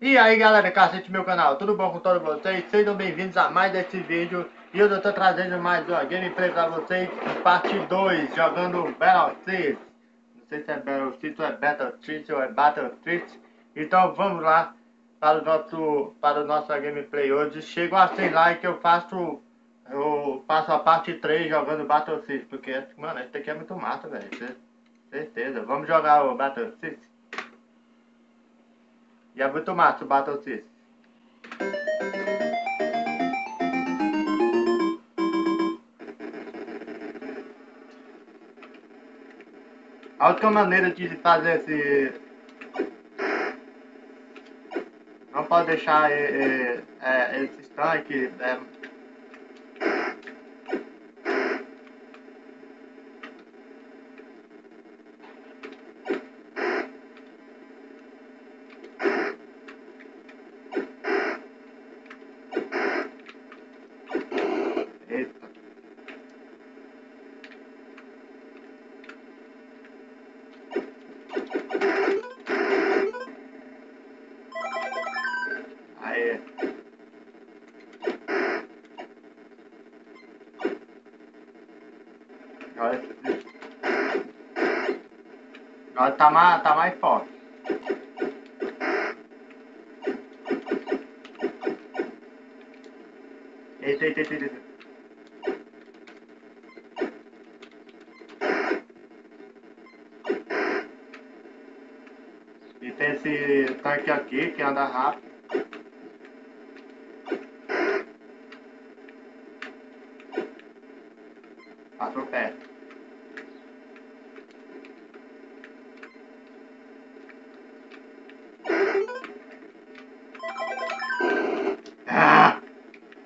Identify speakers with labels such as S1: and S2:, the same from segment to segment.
S1: E aí galera assiste meu canal, tudo bom com todos vocês? Sejam bem-vindos a mais esse vídeo. E eu tô trazendo mais uma gameplay pra vocês Parte 2, jogando Battlefield Não sei se é Battlefield ou é Battlefield ou é Battlefield Então vamos lá para o nosso, para o nosso gameplay hoje. Chego a 100 likes eu faço Eu faço a parte 3 jogando Battlefield Porque, mano, esse aqui é muito massa, velho. Certeza, vamos jogar o Battlefield muito massa o Battle System. A única maneira de fazer esse... Não pode deixar é, é, esses tanques é, Agora tá mais, tá mais forte. Eita, eita, eita, eita. E tem esse tanque aqui que anda rápido. Passou perto.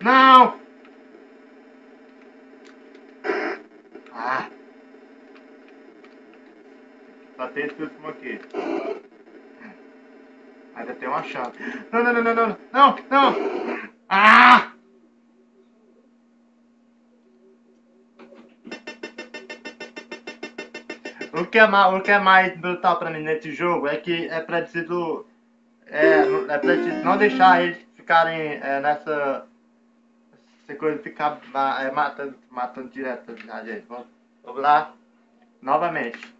S1: Não! Ah! Só tem esse último aqui. Ainda tem uma chance. Não, não, não, não, não, não, não! Ah! O que, é mais, o que é mais brutal pra mim nesse jogo é que é preciso. É, é preciso não deixar eles ficarem é, nessa essa coisa ficar é, matando, matando direto a gente. Vamos lá, novamente.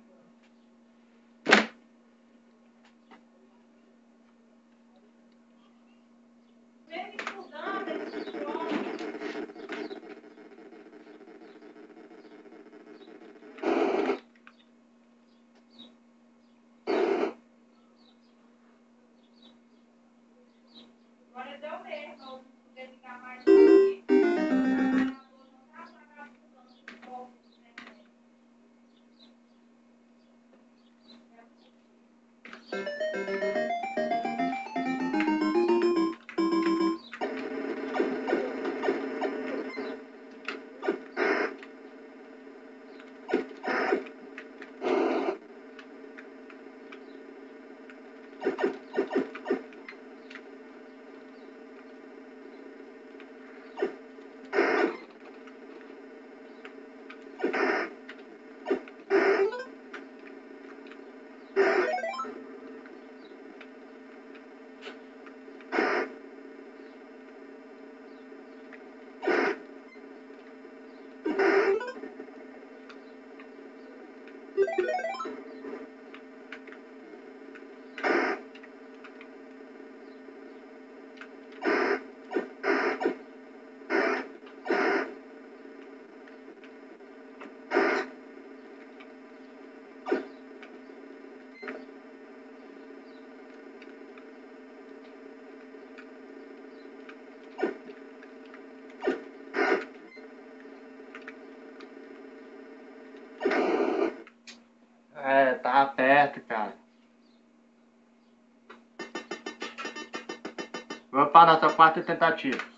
S1: Vamos para a nossa quarta tentativa.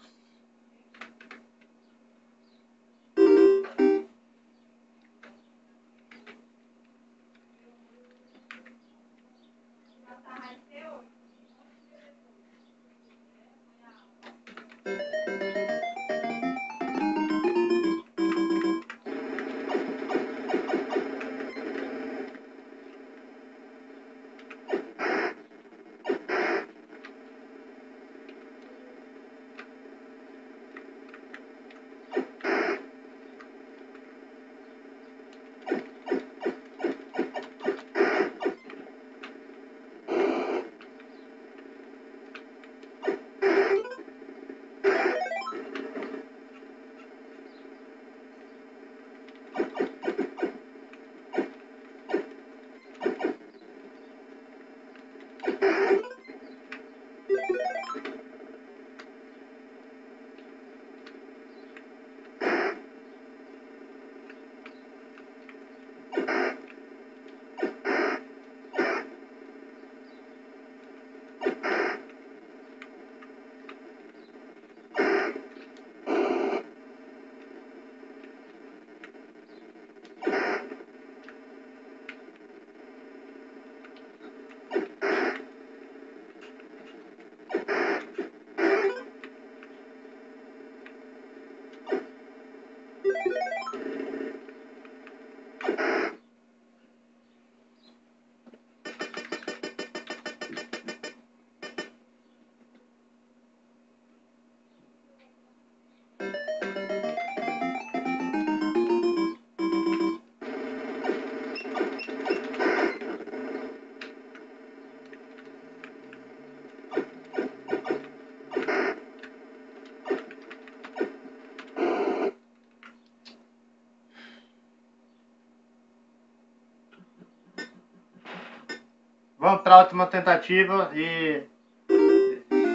S1: Vamos pra última tentativa e.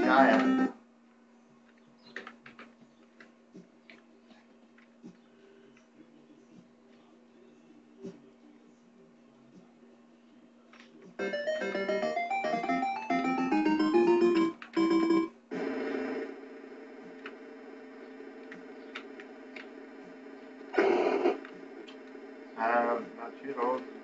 S1: Já era. Ah, atirou.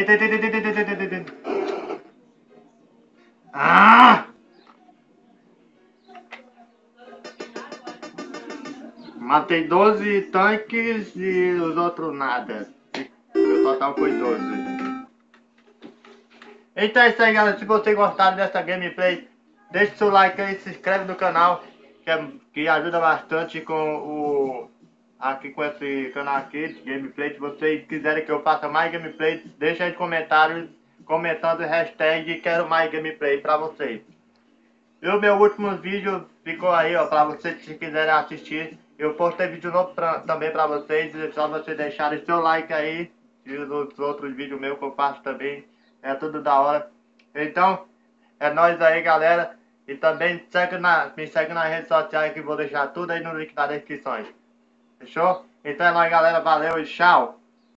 S1: Eita, eita, eita, eita, eita, eita, eita. Ah! Matei 12 tanques e os outros nada. O total foi 12. Então é isso aí galera, se vocês gostaram dessa gameplay, deixe seu like aí, se inscreve no canal, que, é, que ajuda bastante com o aqui com esse canal aqui de gameplay. Se vocês quiserem que eu faça mais gameplay, deixa aí nos comentários comentando hashtag quero mais gameplay pra vocês. E o meu último vídeo ficou aí, ó, pra vocês se quiserem assistir. Eu postei vídeo novo pra, também pra vocês, é só vocês deixarem seu like aí. E os outros vídeos meus que eu faço também, é tudo da hora. Então, é nóis aí, galera. E também segue na, me segue nas redes sociais que vou deixar tudo aí no link da descrição. Fechou? Então é nóis, galera. Valeu e tchau.